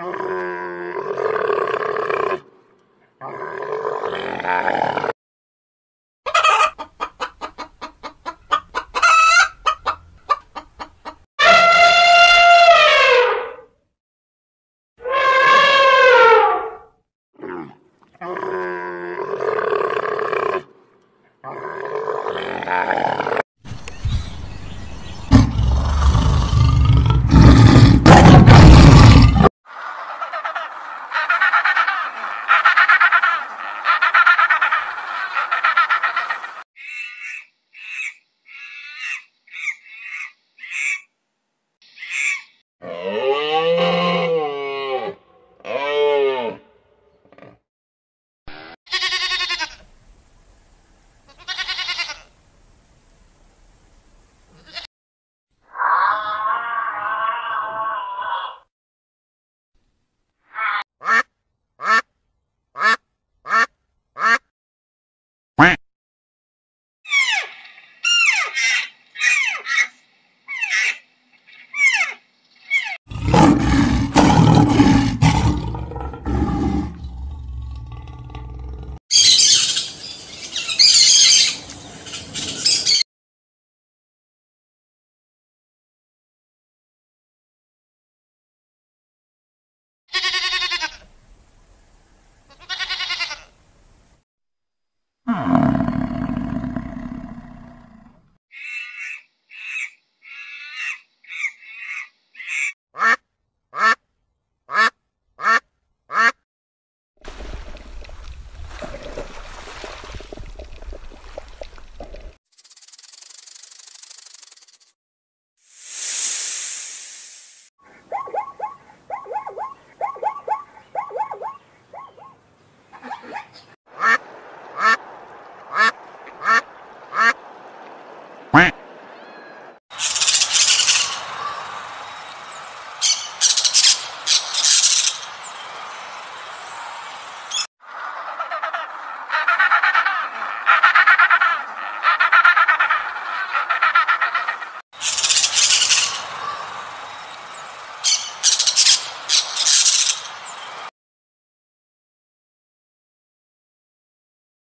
Oh.